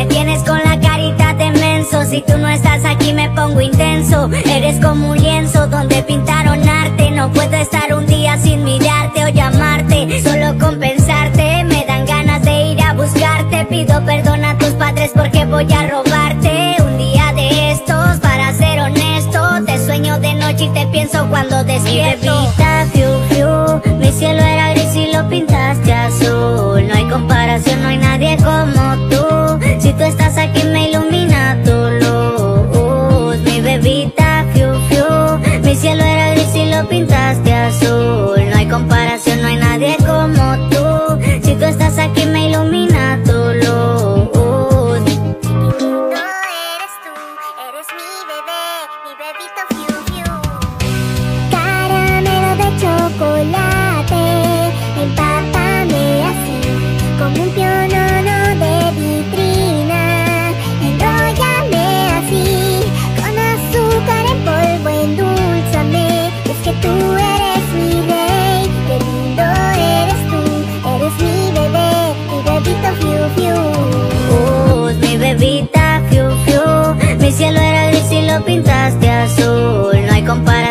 tienes con la carita de menso. Si tú no estás aquí me pongo intenso. Eres como un lienzo donde pintaron arte. No puedo estar un día sin mirarte o llamarte. Solo con pensarte me dan ganas de ir a buscarte. Pido perdón a tus padres porque voy a robarte. Un día de estos para ser honesto Te sueño de noche y te pienso cuando despierto. Mi fiu, fiu Mi cielo era gris y lo pintaste azul. No hay comparación, no hay nadie como Mi cielo era gris y lo pintaste azul si lo pintaste azul, no hay comparación.